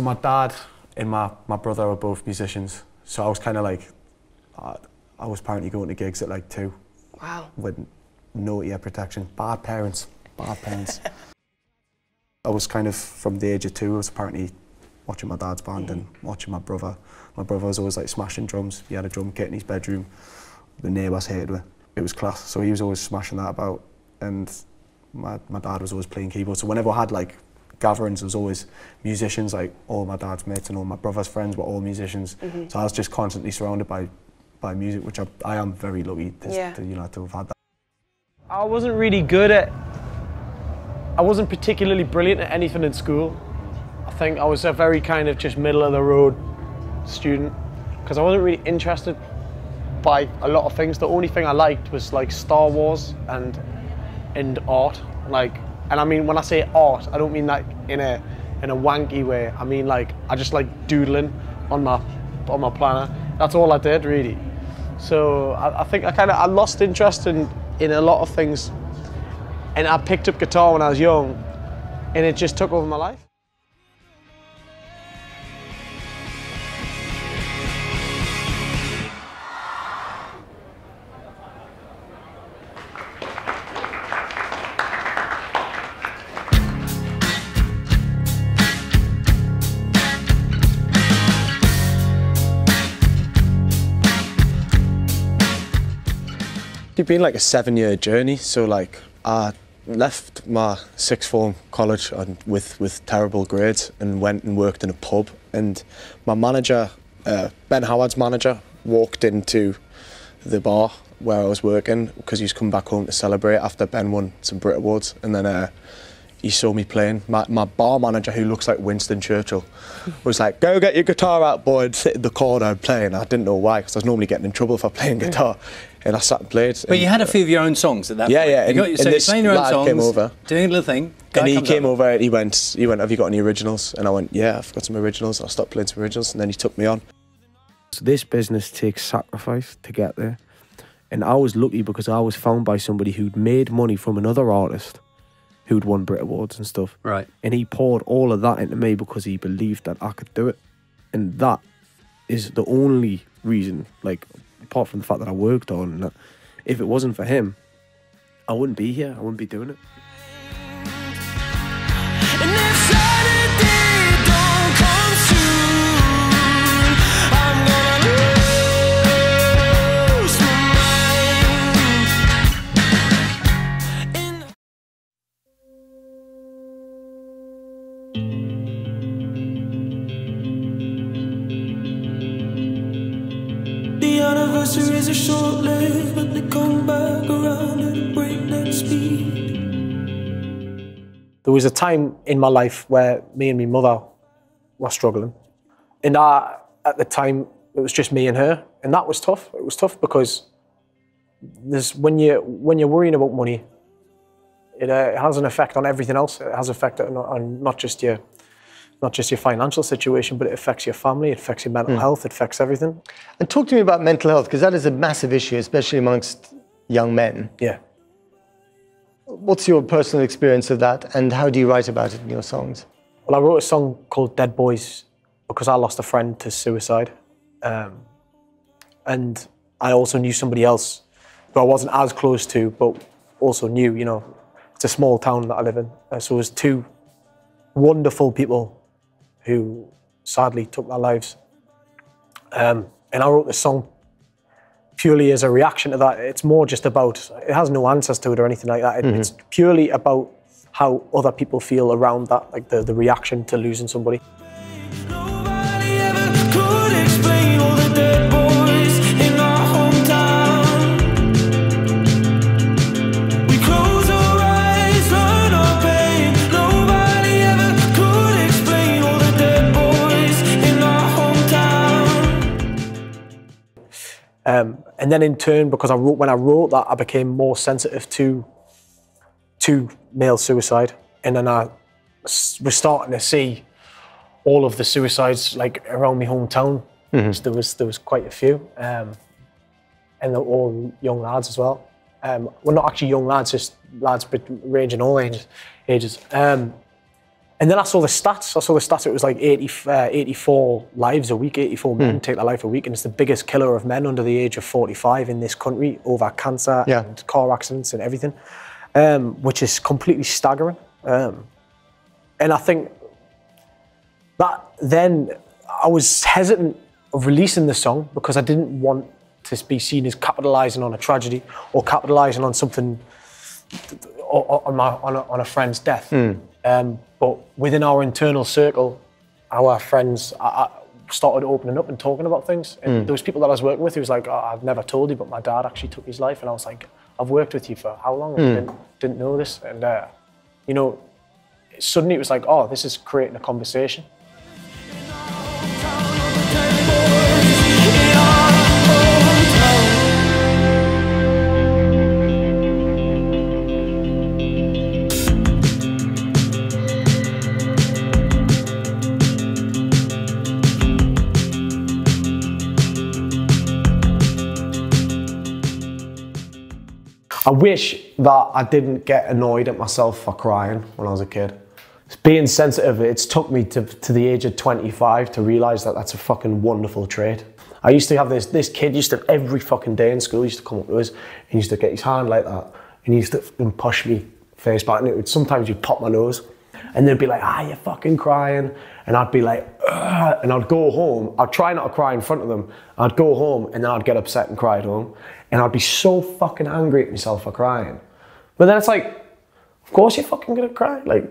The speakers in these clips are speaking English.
So my dad and my, my brother are both musicians. So I was kind of like, uh, I was apparently going to gigs at like two. Wow. With no ear protection. Bad parents. Bad parents. I was kind of, from the age of two, I was apparently watching my dad's band mm. and watching my brother. My brother was always like smashing drums. He had a drum kit in his bedroom. The neighbours hated it. It was class. So he was always smashing that about. And my, my dad was always playing keyboard. So whenever I had like gatherings, there was always musicians, like all my dad's mates and all my brother's friends were all musicians. Mm -hmm. So I was just constantly surrounded by, by music, which I, I am very lucky to, yeah. to, you know, to have had that. I wasn't really good at, I wasn't particularly brilliant at anything in school. I think I was a very kind of just middle of the road student because I wasn't really interested by a lot of things. The only thing I liked was like Star Wars and and art. Like and I mean, when I say art, I don't mean like in a in a wanky way. I mean like I just like doodling on my on my planner. That's all I did really. So I, I think I kind of I lost interest in in a lot of things, and I picked up guitar when I was young, and it just took over my life. It's been like a seven year journey. So like I left my sixth form college and with, with terrible grades and went and worked in a pub. And my manager, uh, Ben Howard's manager, walked into the bar where I was working because he's come back home to celebrate after Ben won some Brit Awards. And then uh, he saw me playing. My, my bar manager, who looks like Winston Churchill, was like, go get your guitar out, boy, and sit in the corner and play. And I didn't know why, because I was normally getting in trouble for playing guitar and I sat and played. But you had a few of your own songs at that yeah, point. Yeah, you got, and, so and you're playing your own songs, came over. doing a little thing. and he came over. over and he went, he went, have you got any originals? And I went, yeah, I've got some originals. I stopped playing some originals and then he took me on. So this business takes sacrifice to get there. And I was lucky because I was found by somebody who'd made money from another artist who'd won Brit Awards and stuff. Right. And he poured all of that into me because he believed that I could do it. And that is the only reason, like, apart from the fact that I worked on if it wasn't for him, I wouldn't be here. I wouldn't be doing it. There was a time in my life where me and my mother were struggling. And I, at the time, it was just me and her. And that was tough. It was tough because there's, when, you, when you're worrying about money, it, uh, it has an effect on everything else. It has an effect on, on not just your not just your financial situation, but it affects your family, it affects your mental mm. health, it affects everything. And talk to me about mental health, because that is a massive issue, especially amongst young men. Yeah. What's your personal experience of that, and how do you write about it in your songs? Well, I wrote a song called Dead Boys because I lost a friend to suicide. Um, and I also knew somebody else who I wasn't as close to, but also knew, you know, it's a small town that I live in. Uh, so it was two wonderful people who sadly took their lives. Um, and I wrote this song purely as a reaction to that. It's more just about, it has no answers to it or anything like that. It, mm-hmm. It's purely about how other people feel around that, like the, the reaction to losing somebody. And then in turn, because I wrote when I wrote that, I became more sensitive to to male suicide, and then I was starting to see all of the suicides like around my hometown. Mm-hmm. there was there was quite a few, um, and they're all young lads as well. Um, well, not actually young lads, just lads but ranging all ages. ages. Um, And then I saw the stats. I saw the stats. It was like 80, uh, 84 lives a week, 84 men take their life a week, and it's the biggest killer of men under the age of 45 in this country over cancer Yeah. and car accidents and everything, um, which is completely staggering. Um, and I think that then I was hesitant of releasing the song because I didn't want to be seen as capitalizing on a tragedy or capitalizing on something o- on, my, on, a, on a friend's death. Um, but within our internal circle, our friends I, I started opening up and talking about things. And there was people that I was working with who was like, oh, I've never told you, but my dad actually took his life. And I was like, I've worked with you for how long? I didn't, didn't know this. And, uh, you know, suddenly it was like, oh, this is creating a conversation. I wish that I didn't get annoyed at myself for crying when I was a kid. Being sensitive, it's took me to, to the age of 25 to realise that that's a fucking wonderful trait. I used to have this, this kid used to, every fucking day in school, used to come up to us, and used to get his hand like that, and he used to push me face back, and it would sometimes he'd pop my nose, and they'd be like, ah, you're fucking crying, and I'd be like, Ugh, and I'd go home, I'd try not to cry in front of them, I'd go home, and then I'd get upset and cry at home, and I'd be so fucking angry at myself for crying. But then it's like, of course you're fucking gonna cry. Like,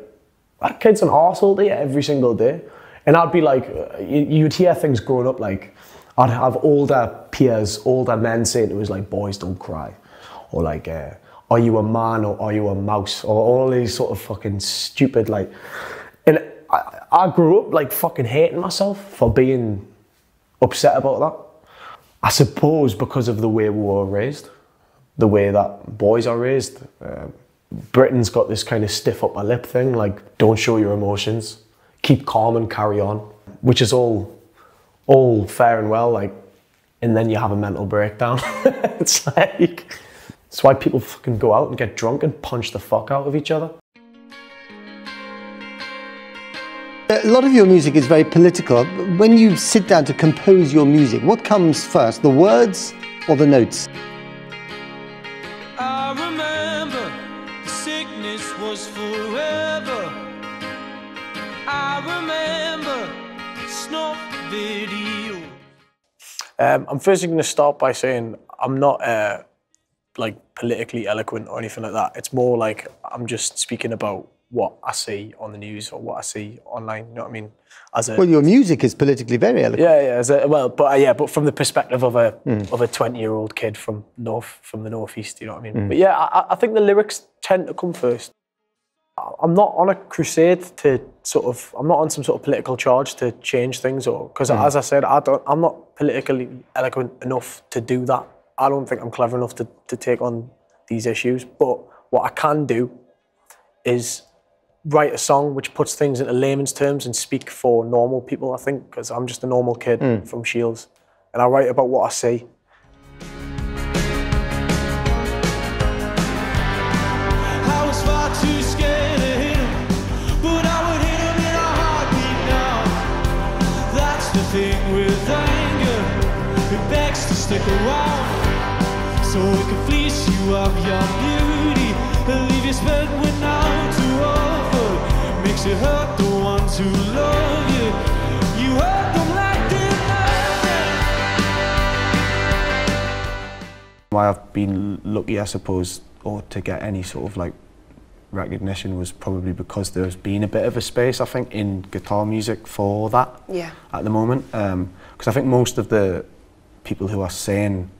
that kid's an arsehole to you every single day. And I'd be like, uh, you, you'd hear things growing up like, I'd have older peers, older men saying to us like, boys don't cry. Or like, uh, are you a man or are you a mouse? Or all these sort of fucking stupid like, and I, I grew up like fucking hating myself for being upset about that. I suppose because of the way we were raised, the way that boys are raised. Uh, Britain's got this kind of stiff upper lip thing, like don't show your emotions, keep calm and carry on, which is all, all fair and well. Like, and then you have a mental breakdown. it's like, it's why people fucking go out and get drunk and punch the fuck out of each other. A lot of your music is very political. When you sit down to compose your music, what comes first, the words or the notes? I remember the sickness was forever. I remember snuff video. Um, I'm first going to start by saying I'm not uh, like politically eloquent or anything like that. It's more like I'm just speaking about what I see on the news or what I see online. You know what I mean? As a Well, your music is politically very eloquent. yeah, yeah, as a, well, but uh, yeah, but from the perspective of a hmm. of a 20 year old kid from north from the northeast. You know what I mean? Hmm. But yeah, I, I think the lyrics tend to come first. I'm not on a crusade to sort of. I'm not on some sort of political charge to change things, or because hmm. as I said, I don't. I'm not politically eloquent enough to do that. I don't think I'm clever enough to to take on these issues. But what I can do is write a song which puts things into layman's terms and speak for normal people. I think because I'm just a normal kid hmm. from Shields, and I write about what I see. I was far too scared to hit him, but I would hit him in a heartbeat now. That's the thing with anger, it begs to stick around. So it can fleece you of your beauty and leave you spent with now to offer. Makes it hurt the ones who love you. You hurt them like they're. Why I've been lucky, I suppose, or to get any sort of like recognition was probably because there's been a bit of a space, I think, in guitar music for that Yeah. at the moment. Um, because I think most of the people who are saying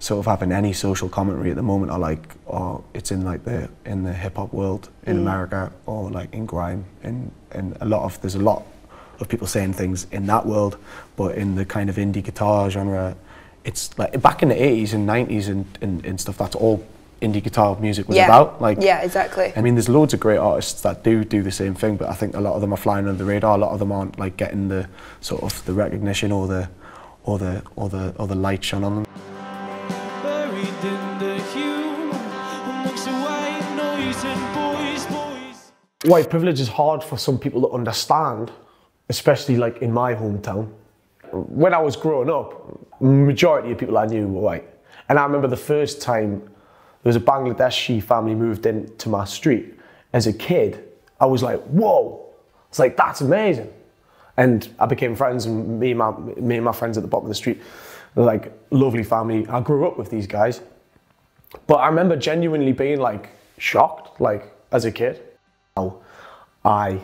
sort of having any social commentary at the moment are like, oh, it's in like the in the hip hop world in mm. America or like in grime, and and a lot of there's a lot of people saying things in that world, but in the kind of indie guitar genre, it's like back in the 80s and 90s and, and, and stuff. That's all indie guitar music was Yeah. about. Like Yeah, exactly. I mean, there's loads of great artists that do do the same thing, but I think a lot of them are flying under the radar. A lot of them aren't like getting the sort of the recognition or the or the or the or the light shone on them. White privilege is hard for some people to understand, especially like in my hometown. When I was growing up, majority of people I knew were white. And I remember the first time there was a Bangladeshi family moved into my street. As a kid, I was like, whoa, it's like, that's amazing. And I became friends, and me and my, me and my friends at the bottom of the street, like, lovely family. I grew up with these guys. But I remember genuinely being like shocked, like as a kid. How I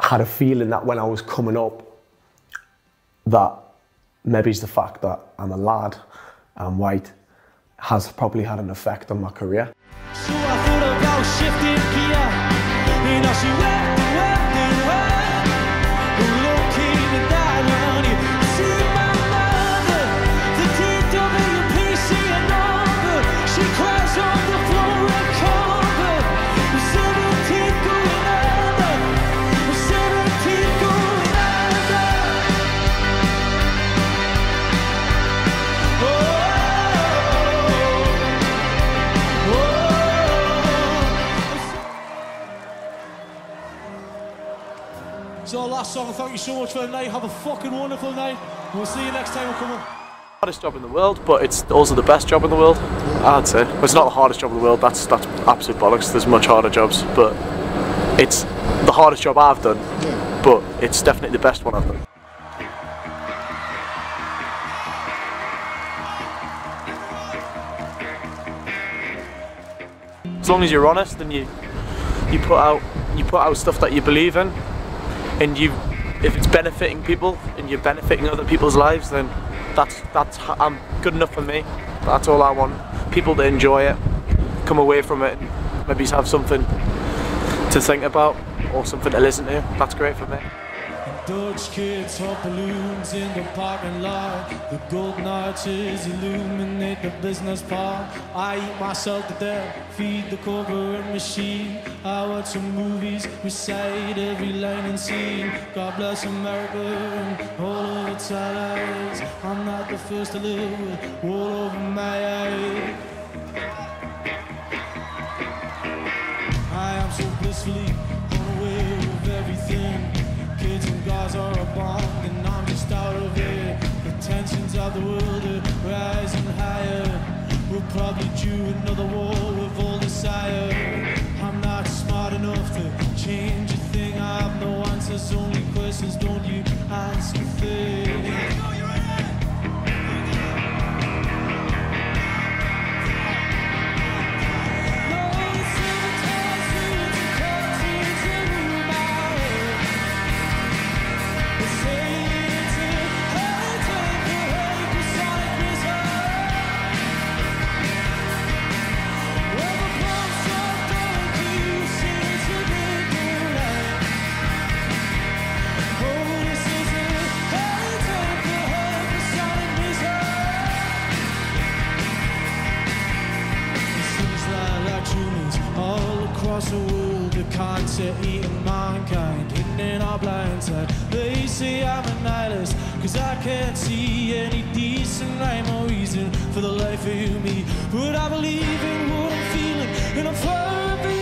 had a feeling that when I was coming up, that maybe it's the fact that I'm a lad, I'm white, has probably had an effect on my career. So Song, thank you so much for the night. Have a fucking wonderful night. We'll see you next time We'll come up. hardest job in the world, but it's also the best job in the world. I'd say. Well, it's not the hardest job in the world. That's that's absolute bollocks. There's much harder jobs, but it's the hardest job I've done. But it's definitely the best one I've done. As long as you're honest and you you put out you put out stuff that you believe in, and you if it's benefiting people and you're benefiting other people's lives, then that's that's I'm good enough for me. That's all I want. People to enjoy it, come away from it, maybe have something to think about or something to listen to. That's great for me. Dutch kids hot balloons in the parking lot. The golden arches illuminate the business park. I eat myself to death, feed the corporate machine. I watch some movies, recite every line and scene. God bless America and all of its allies. I'm not the first to live with wool over my eyes. Probably due another war with all desire. I'm not smart enough to change a thing. I have no answers, only questions. Don't you ask a thing? Across the world, eating mankind, hidden in our blind side. They say I'm a nihilist, cause I can't see any decent rhyme or reason for the life of me. But I believe in what I'm feeling, and I'm far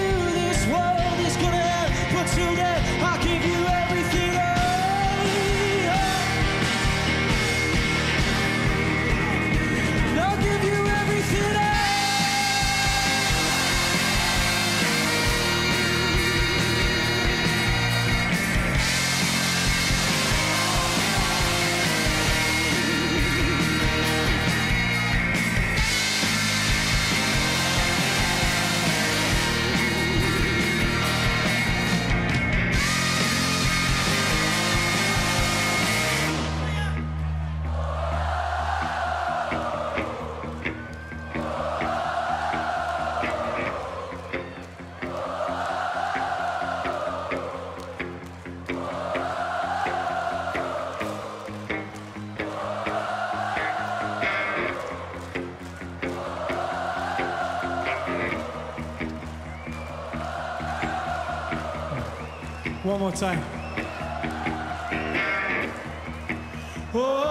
One more time. Oh,